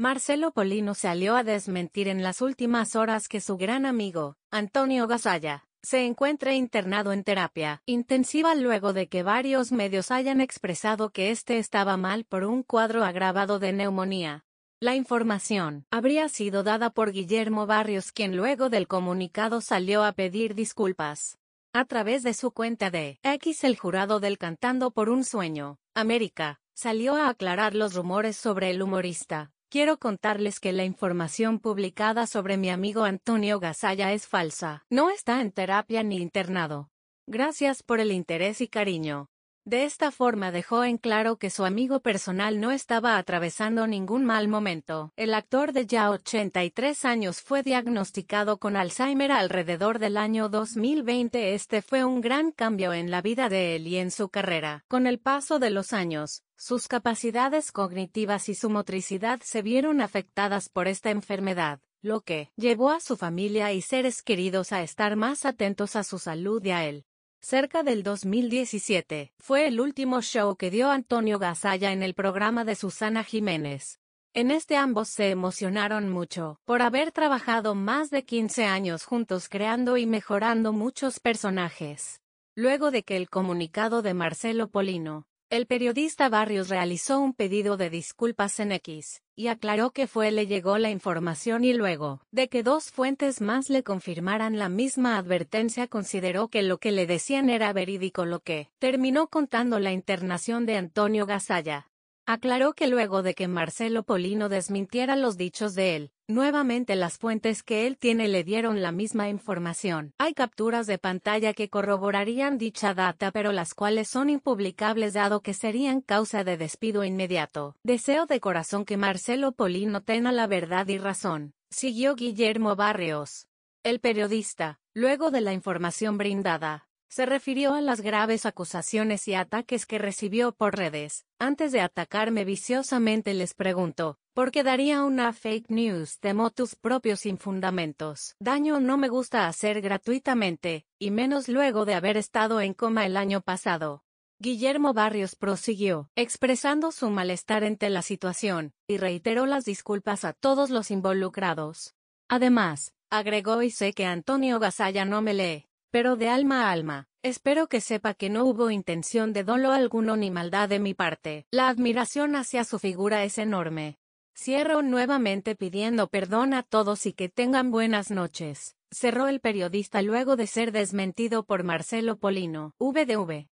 Marcelo Polino salió a desmentir en las últimas horas que su gran amigo, Antonio Gasalla, se encuentra internado en terapia intensiva luego de que varios medios hayan expresado que este estaba mal por un cuadro agravado de neumonía. La información habría sido dada por Guillermo Barrios quien luego del comunicado salió a pedir disculpas. A través de su cuenta de X el jurado del Cantando por un Sueño, América, salió a aclarar los rumores sobre el humorista, Quiero contarles que la información publicada sobre mi amigo Antonio Gasalla es falsa. No está en terapia ni internado. Gracias por el interés y cariño. De esta forma dejó en claro que su amigo personal no estaba atravesando ningún mal momento. El actor de ya 83 años fue diagnosticado con Alzheimer alrededor del año 2020. Este fue un gran cambio en la vida de él y en su carrera. Con el paso de los años, sus capacidades cognitivas y su motricidad se vieron afectadas por esta enfermedad lo que llevó a su familia y seres queridos a estar más atentos a su salud y a él. Cerca del 2017, fue el último show que dio Antonio Gasalla en el programa de Susana Jiménez. En este ambos se emocionaron mucho, por haber trabajado más de 15 años juntos creando y mejorando muchos personajes. Luego de que el comunicado de Marcelo Polino, el periodista Barrios realizó un pedido de disculpas en X, y aclaró que fue le llegó la información y luego, de que dos fuentes más le confirmaran la misma advertencia consideró que lo que le decían era verídico lo que, terminó contando la internación de Antonio Gasalla. Aclaró que luego de que Marcelo Polino desmintiera los dichos de él, nuevamente las fuentes que él tiene le dieron la misma información. Hay capturas de pantalla que corroborarían dicha data pero las cuales son impublicables dado que serían causa de despido inmediato. Deseo de corazón que Marcelo Polino tenga la verdad y razón, siguió Guillermo Barrios. El periodista, luego de la información brindada, se refirió a las graves acusaciones y ataques que recibió por redes. Antes de atacarme viciosamente les pregunto, ¿por qué daría una fake news de motus propios sin fundamentos? Daño no me gusta hacer gratuitamente, y menos luego de haber estado en coma el año pasado. Guillermo Barrios prosiguió, expresando su malestar ante la situación, y reiteró las disculpas a todos los involucrados. Además, agregó y sé que Antonio Gasalla no me lee, pero de alma a alma, espero que sepa que no hubo intención de dolo alguno ni maldad de mi parte. La admiración hacia su figura es enorme. Cierro nuevamente pidiendo perdón a todos y que tengan buenas noches. Cerró el periodista luego de ser desmentido por Marcelo Polino, VDV.